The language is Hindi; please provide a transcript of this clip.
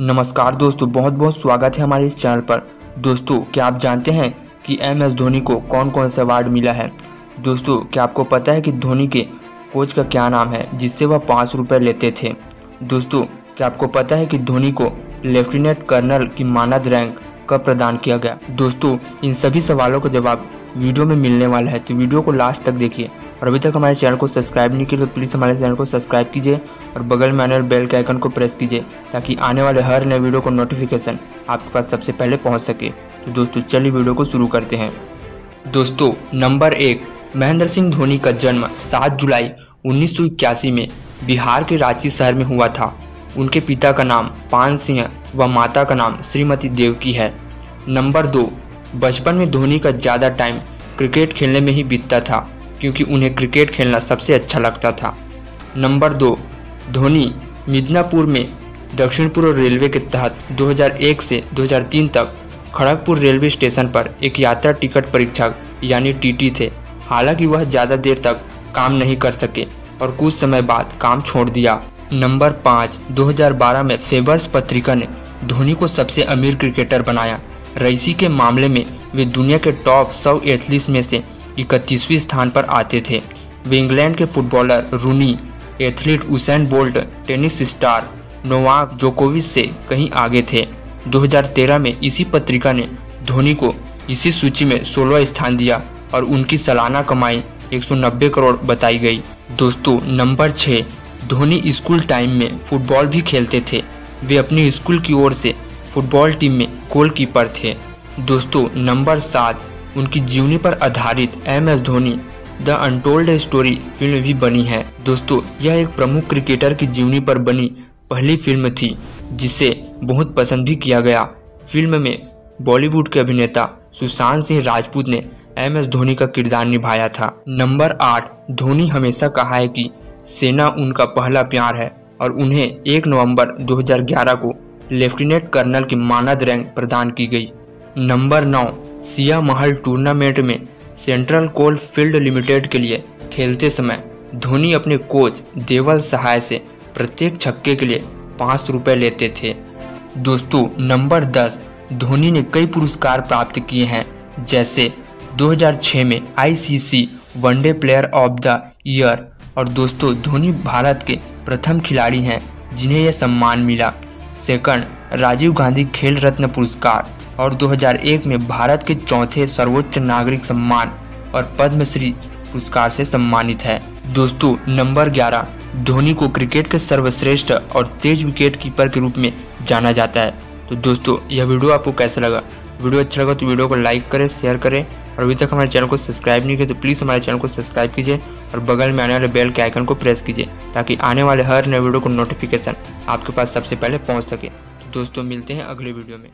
नमस्कार दोस्तों बहुत बहुत स्वागत है हमारे इस चैनल पर। दोस्तों, क्या आप जानते हैं कि एम एस धोनी को कौन कौन सा अवार्ड मिला है? दोस्तों, क्या आपको पता है कि धोनी के कोच का क्या नाम है, जिससे वह पाँच रुपये लेते थे? दोस्तों, क्या आपको पता है कि धोनी को लेफ्टिनेंट कर्नल की मानद रैंक कब प्रदान किया गया? दोस्तों, इन सभी सवालों का जवाब वीडियो में मिलने वाला है तो वीडियो को लास्ट तक देखिए। और अभी तक हमारे चैनल को सब्सक्राइब नहीं किया तो प्लीज़ हमारे चैनल को सब्सक्राइब कीजिए और बगल में आने वाले बेल के आइकन को प्रेस कीजिए ताकि आने वाले हर नए वीडियो को नोटिफिकेशन आपके पास सबसे पहले पहुँच सके। तो दोस्तों, चलिए वीडियो को शुरू करते हैं। दोस्तों, नंबर एक, महेंद्र सिंह धोनी का जन्म 7 जुलाई उन्नीस सौ इक्यासी में बिहार के रांची शहर में हुआ था। उनके पिता का नाम पान सिंह व माता का नाम श्रीमती देवकी है। नंबर दो, बचपन में धोनी का ज़्यादा टाइम क्रिकेट खेलने में ही बीतता था। क्योंकि उन्हें क्रिकेट खेलना सबसे अच्छा लगता था। नंबर दो, धोनी, मिदनापुर में दक्षिण पूर्व रेलवे के तहत 2001 से 2003 तक खड़गपुर रेलवे स्टेशन पर एक यात्रा टिकट परीक्षक यानी टीटी थे। हालाँकि वह ज़्यादा देर तक काम नहीं कर सके और कुछ समय बाद काम छोड़ दिया। नंबर पाँच 2012 में फेबर्स पत्रिका ने धोनी को सबसे अमीर क्रिकेटर बनाया। रईसी के मामले में वे दुनिया के टॉप सौ एथलीट्स में से इकतीसवें स्थान पर आते थे। वे इंग्लैंड के footballer Rooney, athlete Usain Bolt, tennis star Novak जोकोविच से कहीं आगे थे। 2013 में इसी पत्रिका ने धोनी को इसी सूची में 16 स्थान दिया और उनकी सालाना कमाई 190 करोड़ बताई गई। दोस्तों, नंबर छः धोनी स्कूल टाइम में फुटबॉल भी खेलते थे। वे अपने स्कूल की ओर से फुटबॉल टीम में गोलकीपर थे। दोस्तों, नंबर सात उनकी जीवनी पर आधारित M S Dhoni, the untold story film भी बनी है। दोस्तों, यह एक प्रमुख क्रिकेटर की जीवनी पर बनी पहली फ़िल्म थी, जिसे बहुत पसंद भी किया गया। फ़िल्म में बॉलीवुड के अभिनेता सुशांत सिंह राजपूत ने एम एस धोनी का किरदार निभाया था। नंबर आठ, धोनी हमेशा कहा है कि सेना उनका पहला प्यार है और उन्हें एक नवंबर 2011 को लेफ्टिनेंट कर्नल की मानद रैंक प्रदान की गई। नंबर नौ सिया महल टूर्नामेंट में सेंट्रल कोल फ़ील्ड लिमिटेड के लिए खेलते समय धोनी अपने कोच देवल सहाय से प्रत्येक छक्के के लिए पाँच रुपये लेते थे। दोस्तों, नंबर दस, धोनी ने कई पुरस्कार प्राप्त किए हैं, जैसे 2006 में ICC one day player of the year और दोस्तों, धोनी भारत के प्रथम खिलाड़ी हैं, जिन्हें यह सम्मान मिला। सेकंड, राजीव गांधी खेल रत्न पुरस्कार। और 2001 में भारत के चौथे सर्वोच्च नागरिक सम्मान और पद्मश्री पुरस्कार से सम्मानित है। दोस्तों, नंबर 11 धोनी को क्रिकेट के सर्वश्रेष्ठ और तेज विकेट कीपर के रूप में जाना जाता है। तो दोस्तों, यह वीडियो आपको कैसा लगा? वीडियो अच्छा लगा तो वीडियो को लाइक करें, शेयर करें और अभी तक हमारे चैनल को सब्सक्राइब नहीं किया तो प्लीज़ हमारे चैनल को सब्सक्राइब कीजिए और बगल में आने वाले बेल के आइकन को प्रेस कीजिए ताकि आने वाले हर नए वीडियो को नोटिफिकेशन आपके पास सबसे पहले पहुँच सके। तो दोस्तों, मिलते हैं अगले वीडियो में।